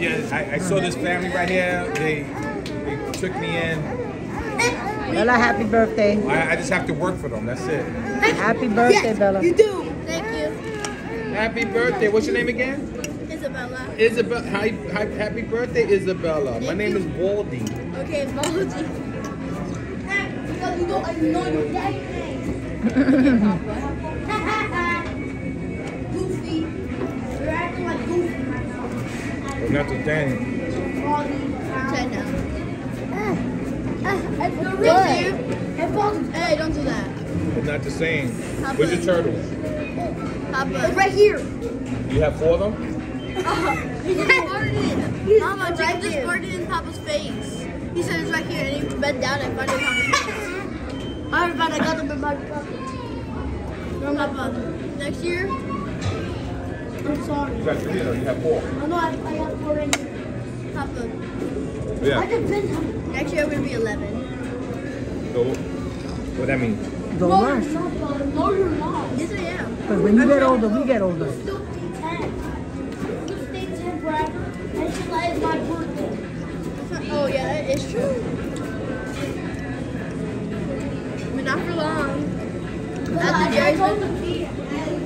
yeah, I, I saw this family right here. They they took me in. Bella, happy birthday. I, I just have to work for them. That's it. Happy birthday, Bella. You do. Thank you, Happy birthday. What's your name again? Isabella. Isabella. Hi, hi, happy birthday, Isabella. My name is Baldy. Okay, Baldy. Because you know, I know your dad's Not the thing. It's the Don't real say name. Hey, don't do that. It's not the same. Papa. Where's your turtles? It's Papa. right here. You have four of them? He just farted. Mama, right just farted in Papa's face. He said it's right here, and he bent down and farted in Papa's face. Alright, but I got them in my pocket. Papa, next year, I'm sorry. You got three of them. You have four. I know I, I got four in here. Papa, I Yeah. just been having. next year we're gonna be 11. So, what that mean? Don't No, rush. you're not. No, you're not. Yes, I am. Because when you get older, we get older. Still stay 10. Still stay 10 forever. And July is my birthday. Oh yeah, that is true. But not for long. But After I, I told the kid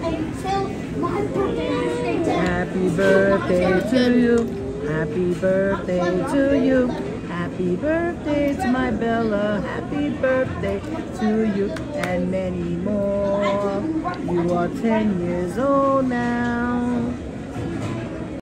until my birthday, you stay 10. Happy birthday to you. Happy birthday to you. Happy birthday to my Bella. Happy birthday to you and many more. You are 10 years old now.